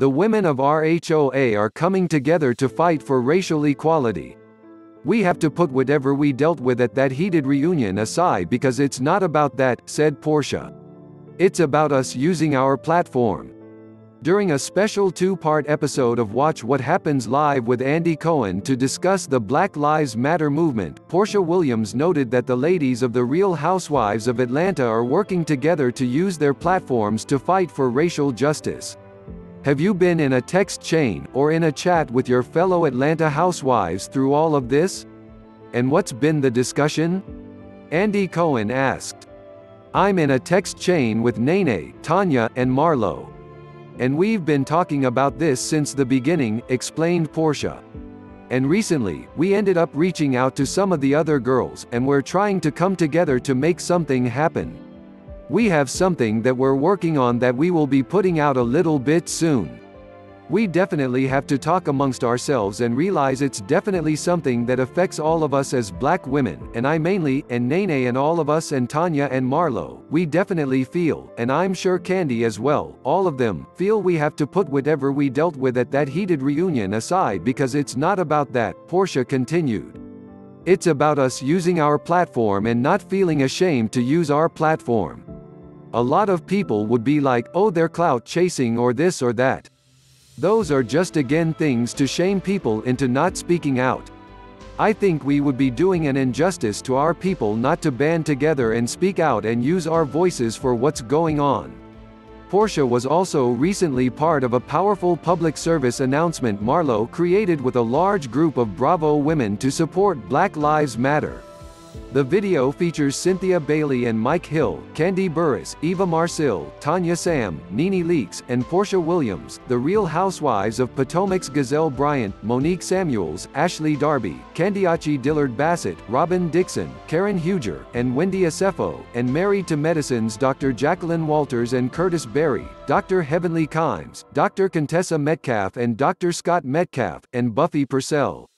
The women of RHOA are coming together to fight for racial equality. We have to put whatever we dealt with at that heated reunion aside because it's not about that, said Porsha. It's about us using our platform. During a special two-part episode of Watch What Happens Live with Andy Cohen to discuss the Black Lives Matter movement, Porsha Williams noted that the ladies of the Real Housewives of Atlanta are working together to use their platforms to fight for racial justice. Have you been in a text chain, or in a chat with your fellow Atlanta housewives through all of this? And what's been the discussion? Andy Cohen asked. I'm in a text chain with Nene, Tanya, and Marlo. And we've been talking about this since the beginning, explained Porsha. And recently, we ended up reaching out to some of the other girls, and we're trying to come together to make something happen. We have something that we're working on that we will be putting out a little bit soon. We definitely have to talk amongst ourselves and realize it's definitely something that affects all of us as black women, and I mainly, and Nene and all of us and Tanya and Marlo, we definitely feel, and I'm sure Kandi as well, all of them, feel we have to put whatever we dealt with at that heated reunion aside because it's not about that, Porsha continued. It's about us using our platform and not feeling ashamed to use our platform. A lot of people would be like, oh they're clout chasing or this or that. Those are just again things to shame people into not speaking out. I think we would be doing an injustice to our people not to band together and speak out and use our voices for what's going on. Porsha was also recently part of a powerful public service announcement Marlo created with a large group of Bravo women to support Black Lives Matter. The video features Cynthia Bailey and Mike Hill, Kandi Burruss, Eva Marcille, Tanya Sam, Nene Leakes, and Porsha Williams, the Real Housewives of Potomac's Gizelle Bryant, Monique Samuels, Ashley Darby, Candiace Dillard Bassett, Robin Dixon, Karen Huger, and Wendy Osefo, and Married to Medicine's Dr. Jacqueline Walters and Curtis Berry, Dr. Heavenly Kimes, Dr. Contessa Metcalfe and Dr. Scott Metcalfe, and Buffie Purselle.